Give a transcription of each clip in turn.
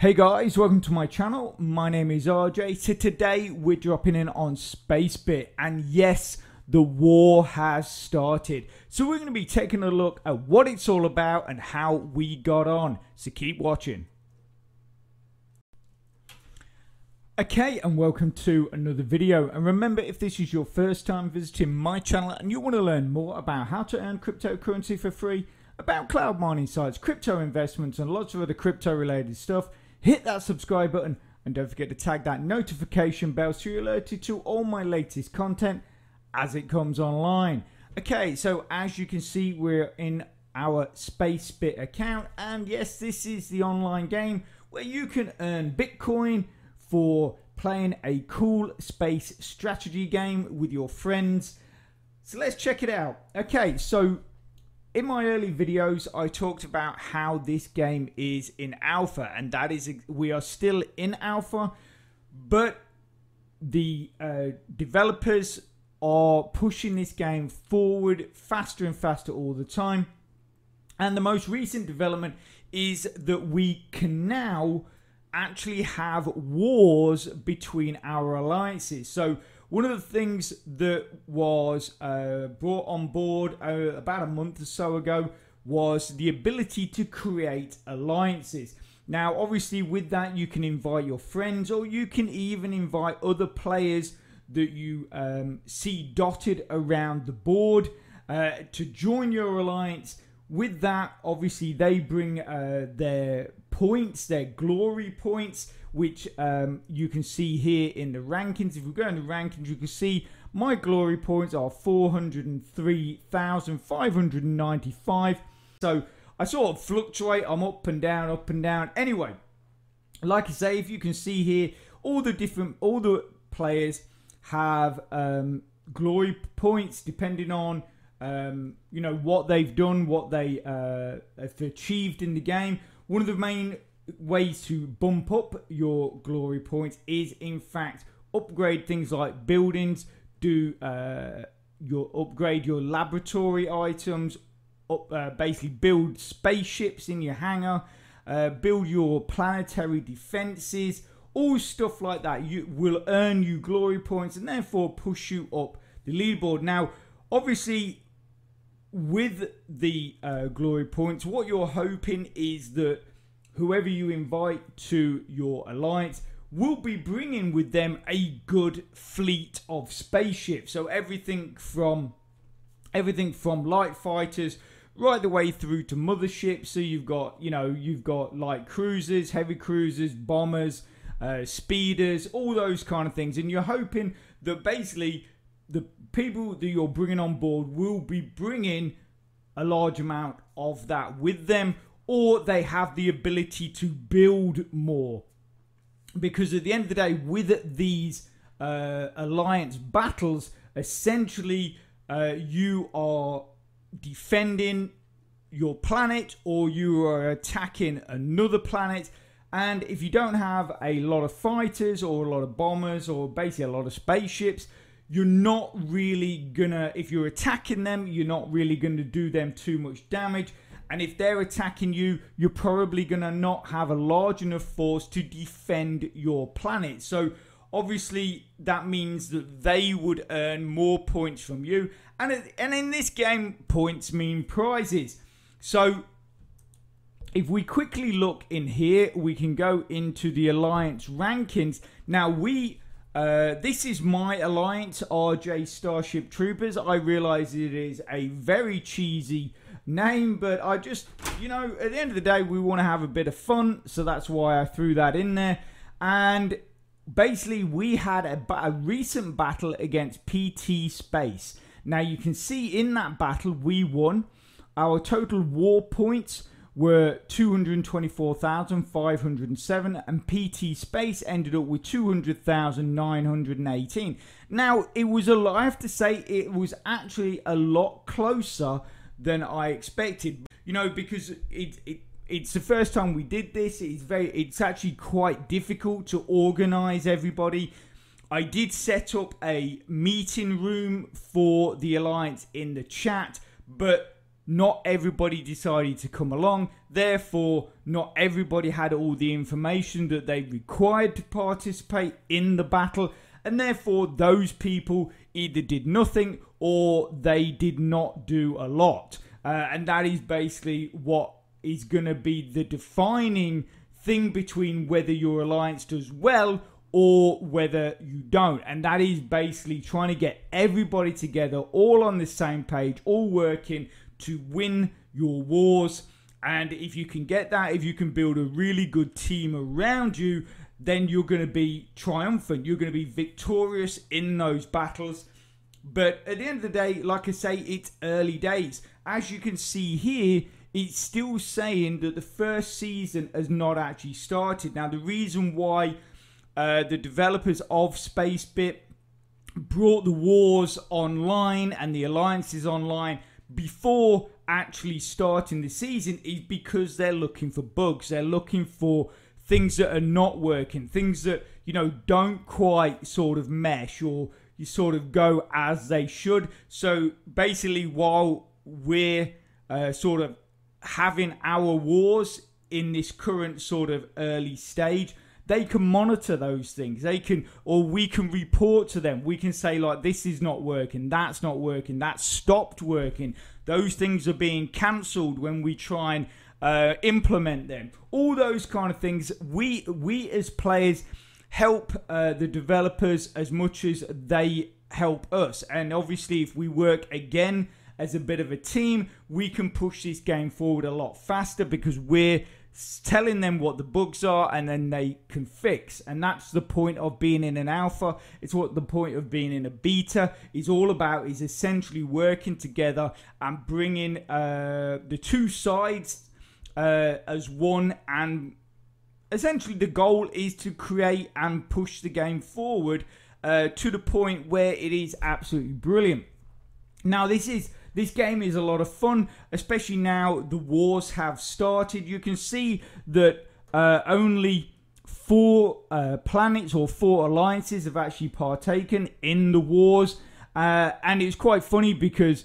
Hey guys, welcome to my channel. My name is RJ. So today we're dropping in on SpaceBit and yes, the war has started. So we're going to be taking a look at what it's all about and how we got on. So keep watching. Okay, and welcome to another video. And remember, if this is your first time visiting my channel and you want to learn more about how to earn cryptocurrency for free, about cloud mining sites, crypto investments, and lots of other crypto related stuff, hit that subscribe button and don't forget to tag that notification bell so you're alerted to all my latest content as it comes online. Okay, so as you can see, we're in our SpaceBit account, and yes, this is the online game where you can earn Bitcoin for playing a cool space strategy game with your friends. So let's check it out. Okay, so in my early videos, I talked about how this game is in alpha, and that is we are still in alpha, but the uh, developers are pushing this game forward faster and faster all the time. And the most recent development is that we can now actually have wars between our alliances. So one of the things that was uh, brought on board uh, about a month or so ago was the ability to create alliances. Now, obviously, with that, you can invite your friends or you can even invite other players that you um, see dotted around the board uh, to join your alliance. With that, obviously, they bring uh, their points, their glory points, which um, you can see here in the rankings. If we go into rankings, you can see my glory points are 403,595. So I sort of fluctuate. I'm up and down, up and down. Anyway, like I say, if you can see here, all the different, all the players have um, glory points depending on um, you know what they've done, what they uh, have achieved in the game. One of the main ways to bump up your glory points is in fact upgrade things like buildings, do uh, your upgrade your laboratory items, up, uh, basically build spaceships in your hangar, uh, build your planetary defenses, all stuff like that. You will earn you glory points and therefore push you up the leaderboard. Now, obviously, with the uh, glory points, what you're hoping is that whoever you invite to your alliance will be bringing with them a good fleet of spaceships. So everything from everything from light fighters right the way through to motherships. So you've got you know you've got light cruisers, heavy cruisers, bombers, uh, speeders, all those kind of things, and you're hoping that basically the people that you're bringing on board will be bringing a large amount of that with them or they have the ability to build more. Because at the end of the day, with these uh, alliance battles, essentially uh, you are defending your planet or you are attacking another planet. And if you don't have a lot of fighters or a lot of bombers or basically a lot of spaceships, you're not really gonna, if you're attacking them, you're not really gonna do them too much damage and if they're attacking you, you're probably going to not have a large enough force to defend your planet. So obviously that means that they would earn more points from you. And, and in this game, points mean prizes. So if we quickly look in here, we can go into the alliance rankings. Now we, uh, this is my alliance, RJ Starship Troopers. I realize it is a very cheesy name, but I just, you know, at the end of the day, we want to have a bit of fun, so that's why I threw that in there. And basically, we had a, a recent battle against PT Space. Now, you can see in that battle, we won. Our total war points were 224,507 and PT Space ended up with 200,918. Now, it was a lot, I have to say, it was actually a lot closer than I expected. You know, because it, it it's the first time we did this. It's very it's actually quite difficult to organize everybody. I did set up a meeting room for the alliance in the chat, but not everybody decided to come along. Therefore, not everybody had all the information that they required to participate in the battle. And therefore, those people either did nothing or they did not do a lot. Uh, and that is basically what is going to be the defining thing between whether your alliance does well or whether you don't. And that is basically trying to get everybody together, all on the same page, all working to win your wars. And if you can get that, if you can build a really good team around you, then you're going to be triumphant. You're going to be victorious in those battles. But at the end of the day, like I say, it's early days. As you can see here, it's still saying that the first season has not actually started. Now, the reason why uh, the developers of Spacebit brought the wars online and the alliances online before actually starting the season is because they're looking for bugs. They're looking for things that are not working, things that, you know, don't quite sort of mesh or you sort of go as they should. So basically, while we're uh, sort of having our wars in this current sort of early stage, they can monitor those things. They can, or we can report to them. We can say, like, this is not working, that's not working, that stopped working. Those things are being cancelled when we try and uh, implement them. All those kind of things. We, we as players help uh, the developers as much as they help us. And obviously, if we work again as a bit of a team, we can push this game forward a lot faster because we're telling them what the bugs are and then they can fix. And that's the point of being in an alpha. It's what the point of being in a beta. Is all about is essentially working together and bringing uh, the two sides uh, as one and essentially the goal is to create and push the game forward uh, to the point where it is absolutely brilliant now this is this game is a lot of fun, especially now the wars have started. You can see that uh, only four uh, planets or four alliances have actually partaken in the wars. Uh, and it's quite funny because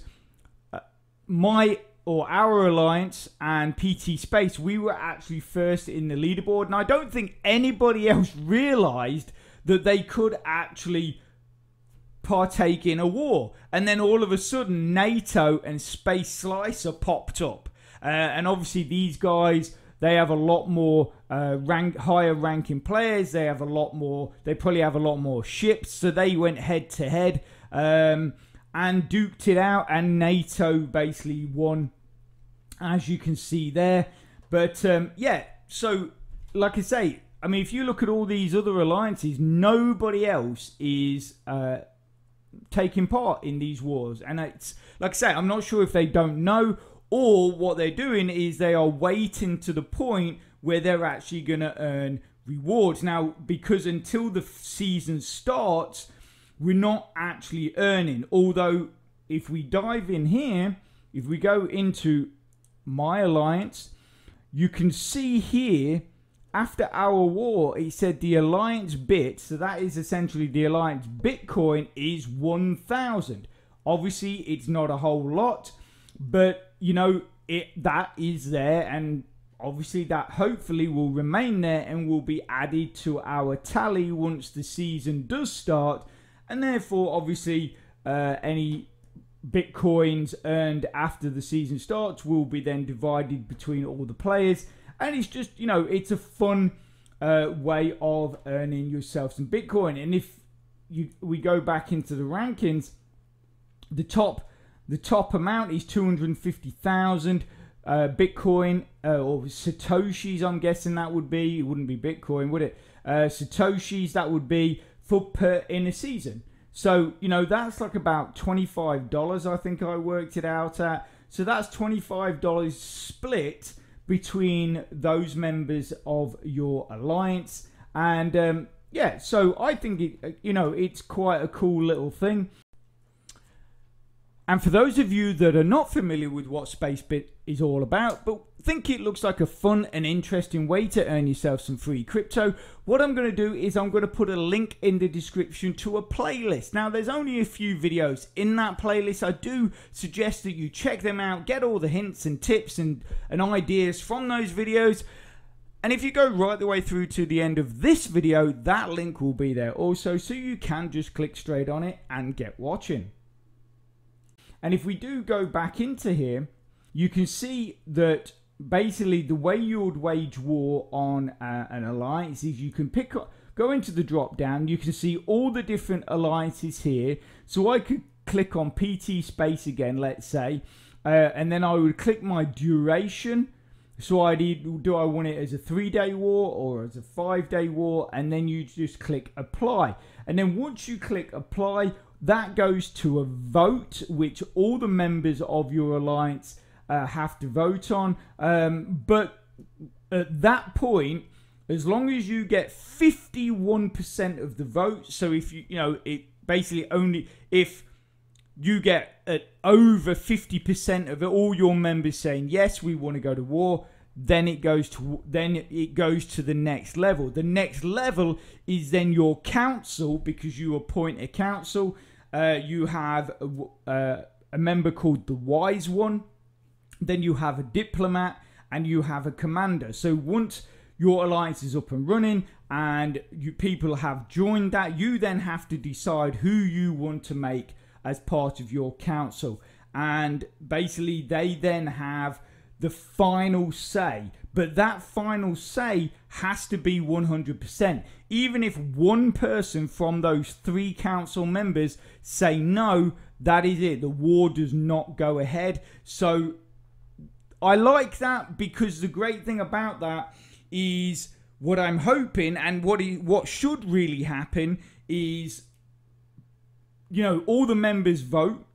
uh, my or our alliance and PT Space, we were actually first in the leaderboard. And I don't think anybody else realized that they could actually partake in a war. And then all of a sudden, NATO and Space Slicer popped up. Uh, and obviously, these guys. They have a lot more uh, rank, higher ranking players. They have a lot more. They probably have a lot more ships. So they went head to head um, and duked it out. And NATO basically won, as you can see there. But um, yeah, so like I say, I mean, if you look at all these other alliances, nobody else is uh, taking part in these wars. And it's like I say, I'm not sure if they don't know or what they're doing is they are waiting to the point where they're actually going to earn rewards. Now, because until the season starts, we're not actually earning. Although, if we dive in here, if we go into my alliance, you can see here after our war, it said the alliance bit, so that is essentially the alliance Bitcoin, is 1,000. Obviously, it's not a whole lot, but you know, it that is there, and obviously, that hopefully will remain there and will be added to our tally once the season does start, and therefore, obviously, uh, any bitcoins earned after the season starts will be then divided between all the players and it's just you know it's a fun uh, way of earning yourself some Bitcoin. And if you we go back into the rankings, the top the top amount is two hundred fifty thousand. Uh, Bitcoin uh, or Satoshis, I'm guessing that would be. It wouldn't be Bitcoin, would it? Uh, Satoshis, that would be for per in a season. So you know that's like about twenty five dollars. I think I worked it out at. So that's twenty five dollars split between those members of your alliance. And um, yeah, so I think it, you know it's quite a cool little thing. And for those of you that are not familiar with what SpaceBit is all about, but think it looks like a fun and interesting way to earn yourself some free crypto, what I'm going to do is I'm going to put a link in the description to a playlist. Now, there's only a few videos in that playlist. I do suggest that you check them out, get all the hints and tips and, and ideas from those videos. And if you go right the way through to the end of this video, that link will be there also, so you can just click straight on it and get watching. And if we do go back into here, you can see that basically the way you would wage war on uh, an alliance is you can pick up, go into the drop down, you can see all the different alliances here. So I could click on PT space again, let's say, uh, and then I would click my duration so I need, do I want it as a three day war or as a five day war? And then you just click apply. And then once you click apply, that goes to a vote, which all the members of your alliance uh, have to vote on. Um, but at that point, as long as you get 51% of the vote, so if you, you know, it basically only, if you get over 50% of all your members saying yes we want to go to war then it goes to then it goes to the next level. The next level is then your council because you appoint a council. Uh, you have a, uh, a member called the wise one then you have a diplomat and you have a commander so once your alliance is up and running and you people have joined that you then have to decide who you want to make as part of your council. And basically, they then have the final say. But that final say has to be 100%. Even if one person from those three council members say no, that is it. The war does not go ahead. So I like that because the great thing about that is what I'm hoping and what what should really happen is you know, all the members vote,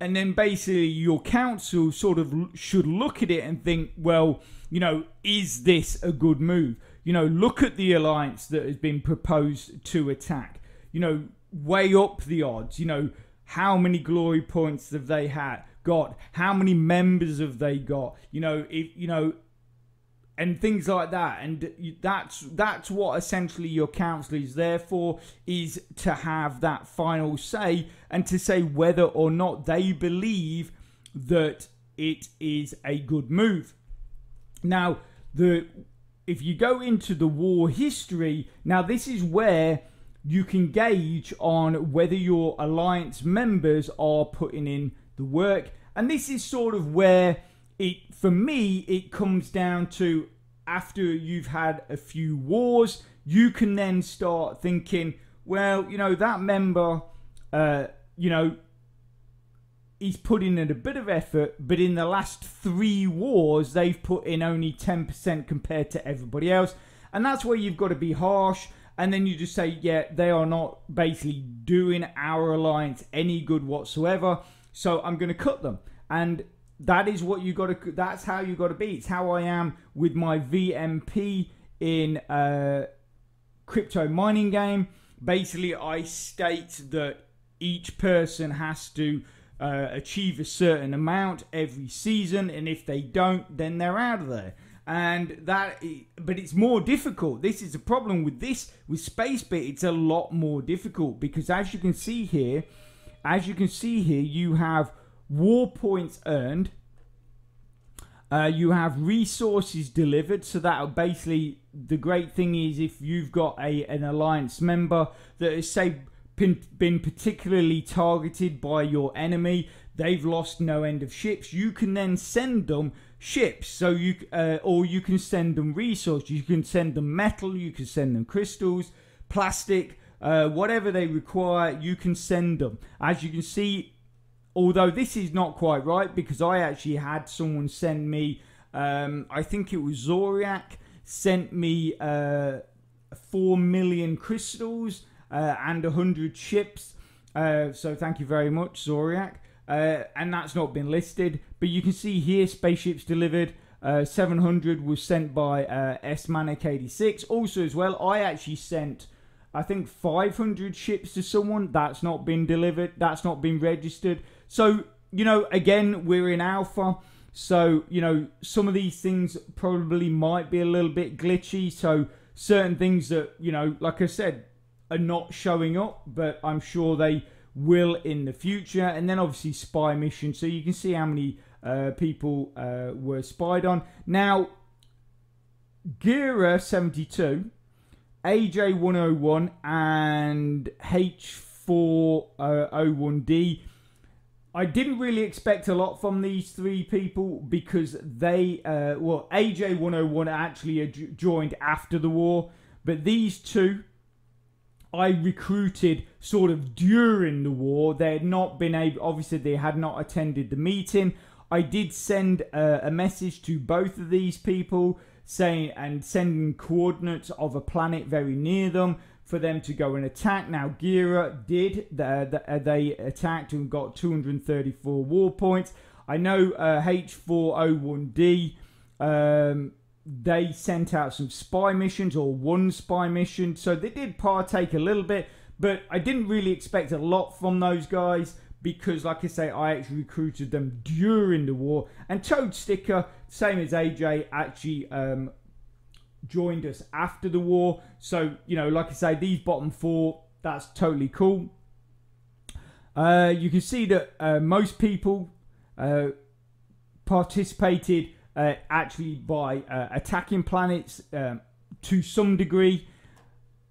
and then basically your council sort of should look at it and think, well, you know, is this a good move? You know, look at the alliance that has been proposed to attack. You know, weigh up the odds. You know, how many glory points have they had got? How many members have they got? You know, if you know, and things like that and that's that's what essentially your council is there for is to have that final say and to say whether or not they believe that it is a good move now the if you go into the war history now this is where you can gauge on whether your alliance members are putting in the work. And this is sort of where it for me it comes down to after you've had a few wars you can then start thinking well you know that member uh, you know he's putting in a bit of effort but in the last three wars they've put in only 10% compared to everybody else. And that's where you've got to be harsh and then you just say yeah they are not basically doing our alliance any good whatsoever so i'm going to cut them. And that is what you got to that's how you got to be. It's how i am with my vmp in a crypto mining game. Basically i state that each person has to uh, achieve a certain amount every season and if they don't then they're out of there. And that but it's more difficult. This is a problem with this with spacebit. It's a lot more difficult because as you can see here as you can see here you have war points earned. Uh, you have resources delivered, so that basically the great thing is if you've got a an alliance member that has say been, been particularly targeted by your enemy, they've lost no end of ships. You can then send them ships, so you uh, or you can send them resources. You can send them metal, you can send them crystals, plastic, uh, whatever they require. You can send them. As you can see, Although this is not quite right because I actually had someone send me, um, I think it was Zoriak, sent me uh, 4 million crystals uh, and 100 ships. Uh, so thank you very much, Zoriak. Uh, and that's not been listed. But you can see here, spaceships delivered. Uh, 700 was sent by uh, S-Manic 86. Also, as well, I actually sent I think 500 ships to someone. That's not been delivered. That's not been registered. So, you know, again, we're in alpha. So, you know, some of these things probably might be a little bit glitchy. So, certain things that, you know, like I said, are not showing up, but I'm sure they will in the future. And then obviously spy mission. So you can see how many uh, people uh, were spied on. Now, Gira 72, AJ 101, and H401D. I didn't really expect a lot from these three people because they, uh, well, AJ 101 actually joined after the war, but these two I recruited sort of during the war. They had not been able, obviously, they had not attended the meeting. I did send a, a message to both of these people saying and sending coordinates of a planet very near them for them to go and attack. Now, Gira did. Uh, they attacked and got 234 war points. I know uh, H401D, um, they sent out some spy missions or one spy mission. So they did partake a little bit, but I didn't really expect a lot from those guys because, like I say, I actually recruited them during the war. And Toad Sticker, same as AJ, actually um, joined us after the war. So, you know, like I say, these bottom four, that's totally cool. Uh, you can see that uh, most people uh, participated uh, actually by uh, attacking planets um, to some degree.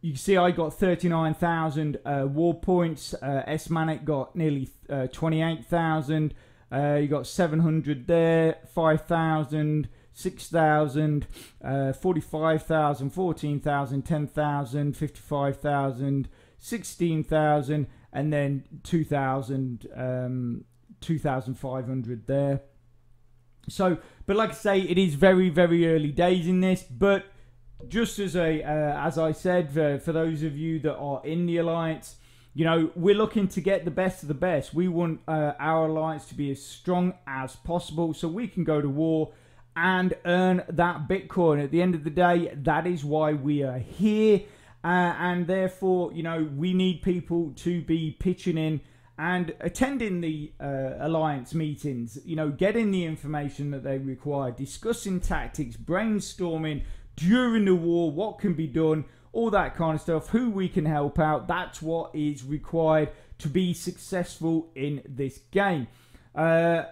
You can see I got 39,000 uh, war points. S Manic got nearly 28,000. You got 700 there, 5,000. 6,000, uh, 45,000, 14,000, 10,000, 55,000, 16,000, and then 2,000, um, 2,500 there. So, but like I say, it is very, very early days in this. But just as a, uh, as I said, for, for those of you that are in the alliance, you know, we're looking to get the best of the best. We want uh, our alliance to be as strong as possible, so we can go to war and earn that Bitcoin. At the end of the day, that is why we are here. Uh, and therefore, you know, we need people to be pitching in and attending the uh, alliance meetings, you know, getting the information that they require, discussing tactics, brainstorming during the war, what can be done, all that kind of stuff, who we can help out. That's what is required to be successful in this game. Uh,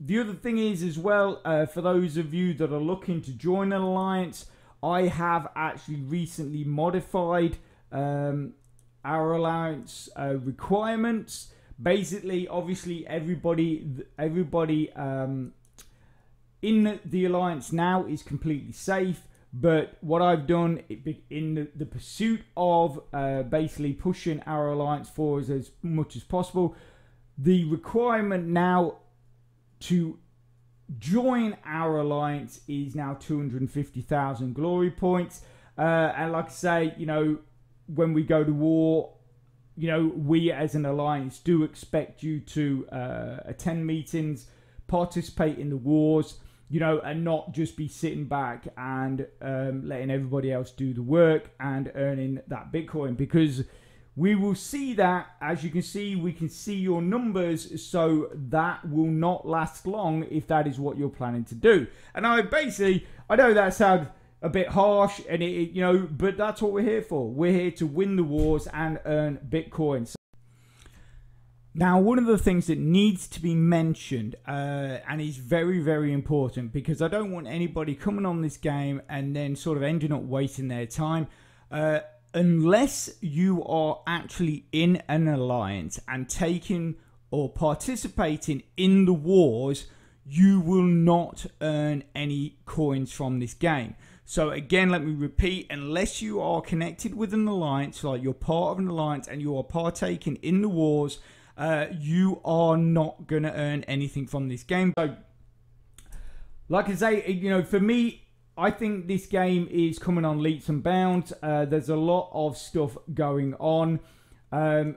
the other thing is, as well, uh, for those of you that are looking to join an alliance, I have actually recently modified um, our alliance uh, requirements. Basically, obviously, everybody, everybody um, in the alliance now is completely safe. But what I've done in the, pursuit of uh, basically pushing our alliance forward as much as possible, the requirement now to join our alliance is now 250,000 glory points. Uh, and like I say, you know, when we go to war, you know, we as an alliance do expect you to uh, attend meetings, participate in the wars, you know, and not just be sitting back and um, letting everybody else do the work and earning that Bitcoin because we will see that, as you can see, we can see your numbers, so that will not last long if that is what you're planning to do. And I basically, I know that sounds a bit harsh, and it, you know, but that's what we're here for. We're here to win the wars and earn Bitcoin. Now, one of the things that needs to be mentioned, uh, and is very, very important, because I don't want anybody coming on this game and then sort of ending up wasting their time. Uh, unless you are actually in an alliance and taking or participating in the wars, you will not earn any coins from this game. So again, let me repeat, unless you are connected with an alliance, like you're part of an alliance and you are partaking in the wars, uh, you are not going to earn anything from this game. So, like I say, you know, for me, I think this game is coming on leaps and bounds. Uh, there's a lot of stuff going on. Um,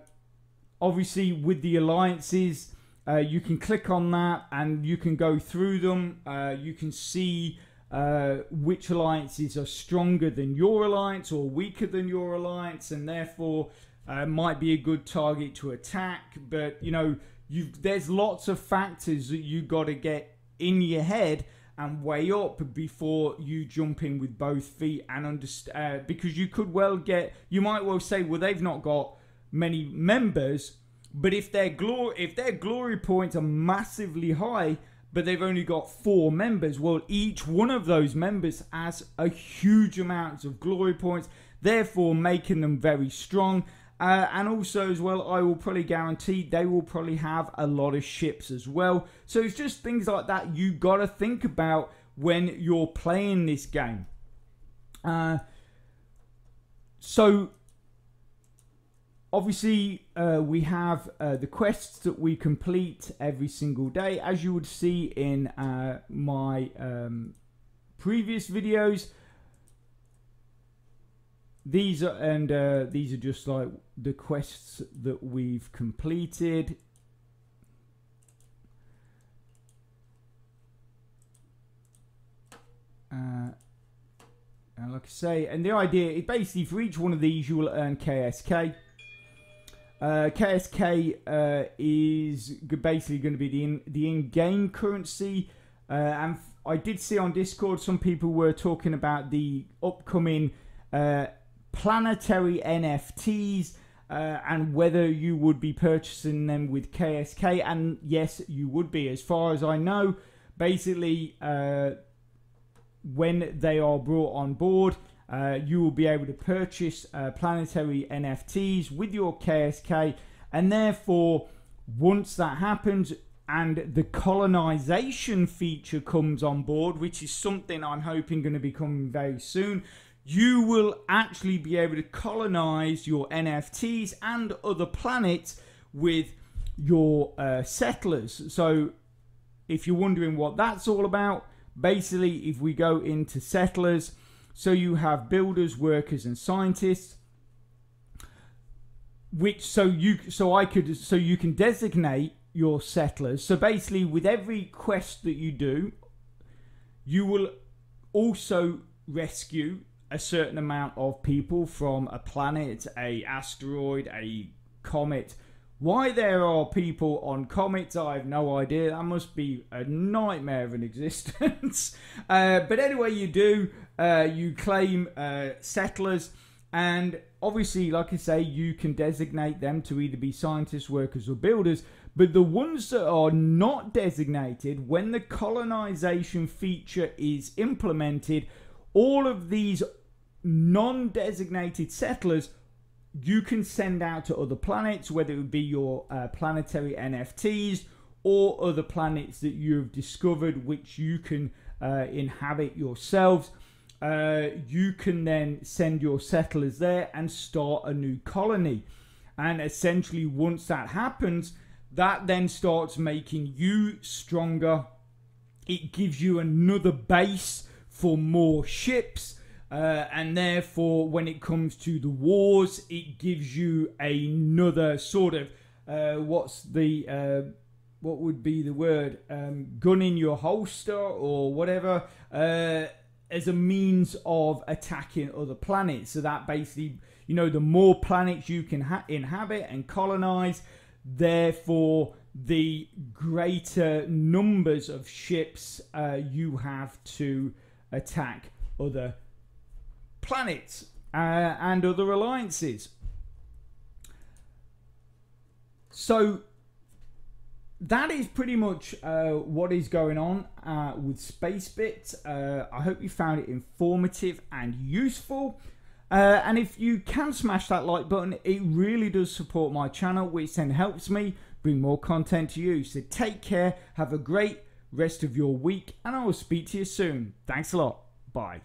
obviously, with the alliances, uh, you can click on that and you can go through them. Uh, you can see uh, which alliances are stronger than your alliance or weaker than your alliance, and therefore uh, might be a good target to attack. But you know, there's lots of factors that you got to get in your head and weigh up before you jump in with both feet and understand uh, because you could well get you might well say well they've not got many members but if their glory if their glory points are massively high but they've only got four members well each one of those members has a huge amount of glory points therefore making them very strong uh, and also, as well, I will probably guarantee they will probably have a lot of ships as well. So it's just things like that you got to think about when you're playing this game. Uh, so, obviously, uh, we have uh, the quests that we complete every single day, as you would see in uh, my um, previous videos these are and uh, these are just like the quests that we've completed. Uh, and like I say and the idea is basically for each one of these you will earn KSK uh, KSK uh, is basically going to be the in, the in-game currency. Uh, and I did see on Discord some people were talking about the upcoming uh, planetary NFTs uh, and whether you would be purchasing them with KSK. And yes, you would be. As far as I know, basically, uh, when they are brought on board, uh, you will be able to purchase uh, planetary NFTs with your KSK. And therefore, once that happens, and the colonization feature comes on board, which is something I'm hoping going to be coming very soon you will actually be able to colonize your NFTs and other planets with your uh, settlers. So, if you're wondering what that's all about, basically, if we go into settlers, so you have builders, workers, and scientists. Which so you so I could so you can designate your settlers. So basically, with every quest that you do, you will also rescue a certain amount of people from a planet, a asteroid, a comet. Why there are people on comets, I have no idea. That must be a nightmare of an existence. uh, but anyway, you do. Uh, you claim uh, settlers, and obviously, like I say, you can designate them to either be scientists, workers, or builders. But the ones that are not designated, when the colonization feature is implemented, all of these non designated settlers you can send out to other planets, whether it would be your uh, planetary NFTs or other planets that you've discovered which you can uh, inhabit yourselves. Uh, you can then send your settlers there and start a new colony. And essentially, once that happens, that then starts making you stronger. It gives you another base for more ships uh, and therefore, when it comes to the wars, it gives you another sort of uh, what's the uh, what would be the word um, gun in your holster or whatever uh, as a means of attacking other planets. So that basically, you know, the more planets you can ha- inhabit and colonize, therefore the greater numbers of ships uh, you have to attack other planets uh, and other alliances. So that is pretty much uh, what is going on uh, with SpaceBit. Uh, I hope you found it informative and useful. Uh, and if you can smash that like button, it really does support my channel, which then helps me bring more content to you. So take care, have a great rest of your week, and I will speak to you soon. Thanks a lot. Bye.